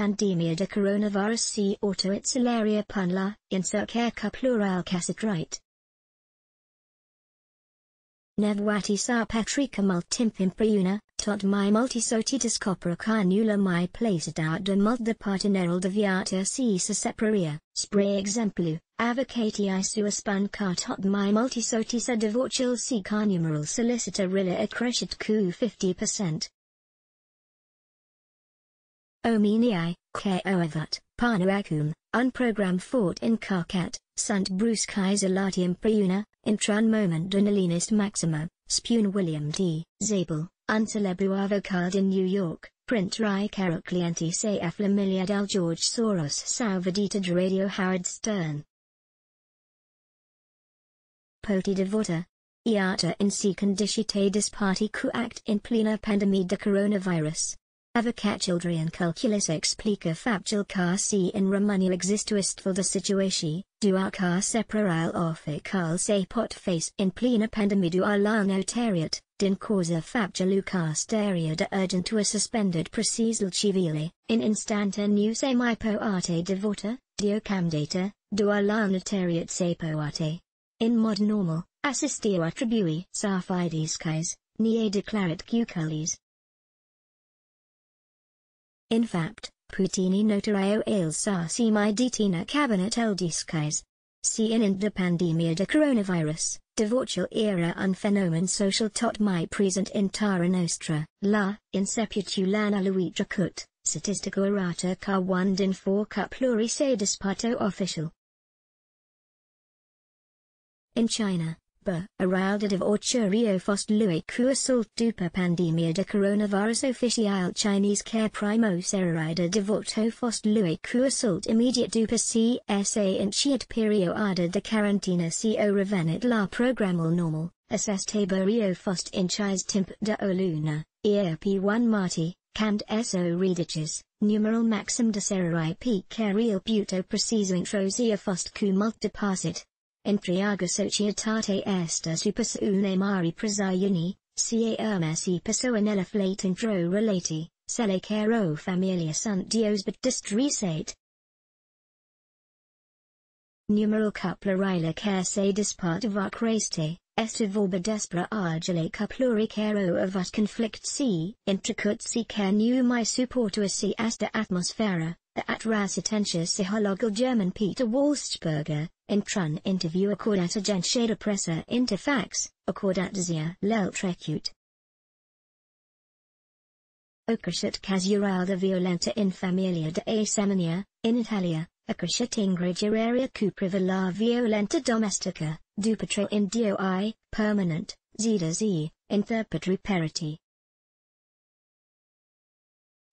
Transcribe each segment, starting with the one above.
pandemia de coronavirus c auto itzilaria punla, incerca plural cacitrite. Nevwati sa petrica multimpimpriuna, tot mai multisotitis copra carnula mai placida de multipartineral deviata si sepraria, spray exemplu, avocati suaspan car tot mai multisotisa devortil si carnumeral solicita rilla accrescit q 50%. Omenii, ko avat, panuacum, unprogrammed fort in Carcat, Sant Bruce Kaiser Latium Priuna, Intran Moment Donalinist Maxima, Spune William D. Zabel, Uncelebru Avocard in New York, Print Rai Clienti Se Afflamilia del George Soros Salvadita de Radio Howard Stern. Poti Devota. Iata in si condicite disparti cu act in plena pandemia de coronavirus. Avocatchildrian calculus explica factual car si in Romania existuistful de situatie, duar car separal offical se pot face in plena pandemia duar la notariat, din causa factulu casteria de urgentua suspended procesal civile, in instanta nu semi arte devota, diocamdata, duar la notariat se poate. In mod normal, assistio attribui sa fidescais, nie declarat cuculis, in fact, Putini notario il sa si mai detina cabinet el disguise. Si in the pandemia de coronavirus, divorcial era un fenomen social tot mai present in Tara Nostra, la, in seputulana luitra cut, statistico errata car one din four cut plurice disparto official. In China, Ba, Araldativ or Churio fost lui Kuasult dupa pandemia de coronavirus official Chinese care primo serida devoto fost lui Kuasult immediate duper CSA in chiat perioada de quarantena co revenit la programmal normal, assessed Rio fost in chis timp de oluna, ERP1 marti, camd so rediges, numeral maxim de serai p real puto preciso introsia fost cu mult Entriaga societate esta supus une mari presaiuni, ca ermesi personella flate intro relati, cele caro familia sunt dios but distrisate. Numeral couplerila care se dispart vac reste, estivorba despera argile coupluri caro avat conflict si, intricut si care nu mai supportua si asta atmosfera, at rasitentius psychologal German Peter Walstberger, in Trun interview accordat agentschede Presse interfax, accordat zia l'eltrecute. Ocrescit casuralda violenta in familia de asemania, in Italia, ocrescit ingregieraria cupriva la violenta domestica, dupatro in doi, permanent, zeta z, interpretary parity.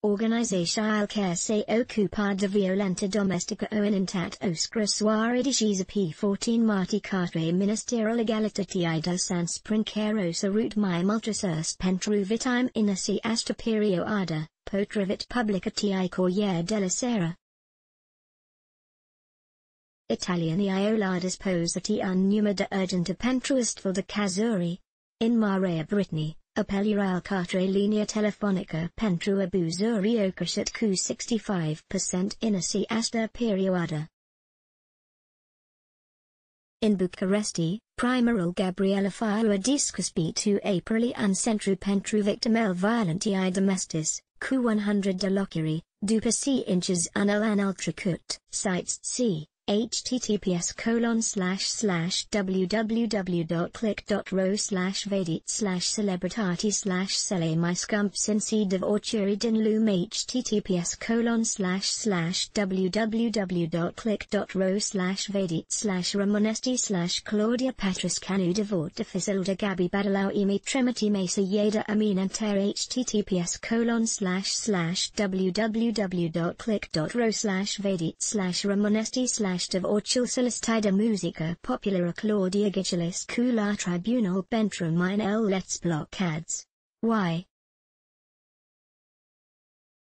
Organizational care se ocupada violenta domestica o inintat oscra dicisa p14 marti catre ministerial egalitatiida sans princerosa root mai multrisurs pentru vitam inasi asta perioada, potravit publica ti corriere della sera. Italian iola disposati un de urgente pentruistful de casuri. In Marea Brittany, Appelliral catre linea telefonica pentru abuzuri ocrescit cu 65% inasi asta perioada. In Bucharesti, primarul Gabriela Firea discuspitu aprili an centru pentru victimel violentii domestis, cu 100 de locuri, după si inches anal anal trecut, sites c https colon slash slash www.click.ro slash vedit slash celebritati slash cele my scump sinseed of orchuri din loom https colon slash slash www.click.ro slash vedit slash ramonesti slash claudia patris canu devort de gabi badalau emi tremati mesa yeda amin enter https colon slash slash www.click.ro slash vedit slash ramonesti slash of Orchil Solicitida Musica Populara Claudia Gichelis Cula Tribunal Bentrum Mine L Let's Block Ads. Why?